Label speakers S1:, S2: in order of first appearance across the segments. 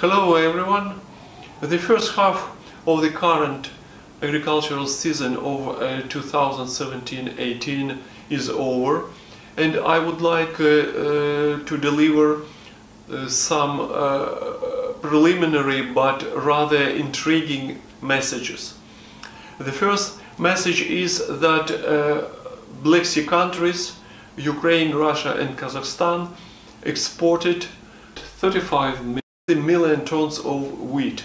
S1: Hello everyone. The first half of the current agricultural season of uh, 2017-18 is over and I would like uh, uh, to deliver uh, some uh, preliminary but rather intriguing messages. The first message is that uh, Black Sea countries, Ukraine, Russia and Kazakhstan exported 35 million tons of wheat.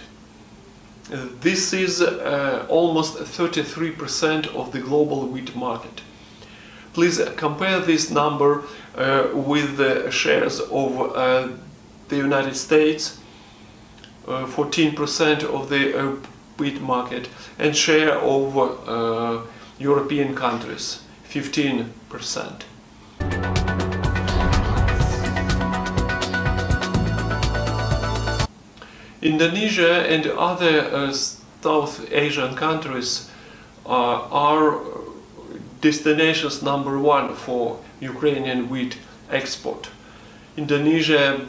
S1: Uh, this is uh, almost 33% of the global wheat market. Please compare this number uh, with the shares of uh, the United States, 14% uh, of the uh, wheat market, and share of European countries, 15%. Indonesia and other uh, South Asian countries uh, are destinations number one for Ukrainian wheat export. Indonesia,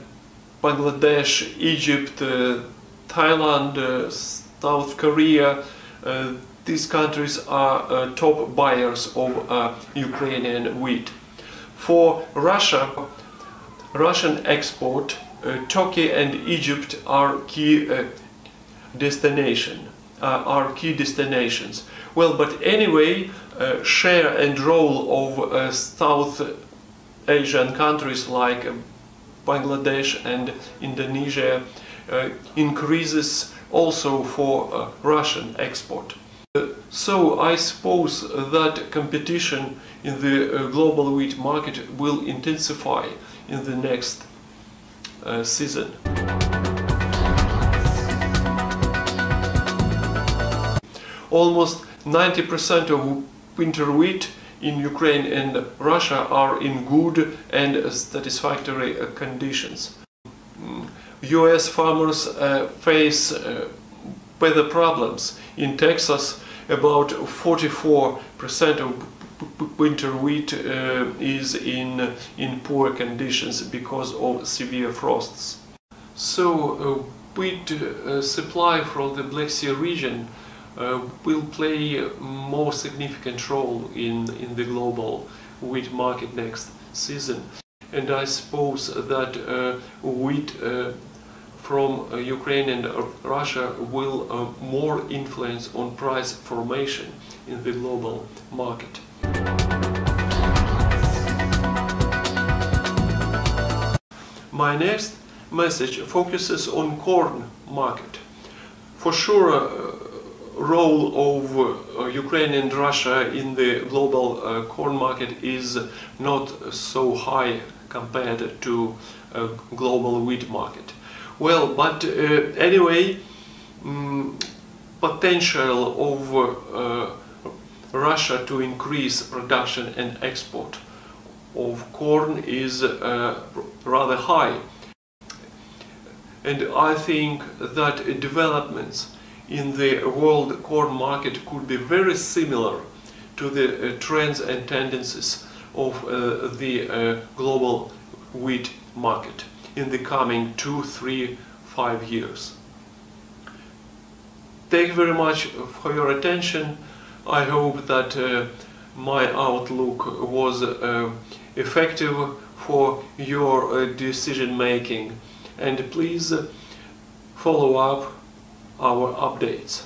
S1: Bangladesh, Egypt, uh, Thailand, uh, South Korea, uh, these countries are uh, top buyers of Ukrainian wheat. For Russia, Russian export uh, Turkey and Egypt are key uh, destination, uh, are key destinations. Well, but anyway, share and role of South Asian countries like Bangladesh and Indonesia uh, increases also for uh, Russian export. Uh, so I suppose that competition in the global wheat market will intensify in the next uh, season. Almost 90% of winter wheat in Ukraine and Russia are in good and satisfactory uh, conditions. US mm, farmers uh, face uh, weather problems. In Texas, about 44% of winter wheat uh, is in, in poor conditions because of severe frosts. So uh, wheat uh, supply from the Black Sea region uh, will play a more significant role in, in the global wheat market next season. And I suppose that uh, wheat uh, from Ukraine and Russia will more influence on price formation in the global market. My next message focuses on corn market. For sure, uh, role of uh, Ukraine and Russia in the global uh, corn market is not so high compared to uh, global wheat market. Well, but uh, anyway, um, potential of uh, Russia to increase production and export of corn is uh, rather high. And I think that developments in the world corn market could be very similar to the trends and tendencies of uh, the uh, global wheat market in the coming two, three, five years. Thank you very much for your attention. I hope that uh, my outlook was uh, effective for your uh, decision making and please follow up our updates.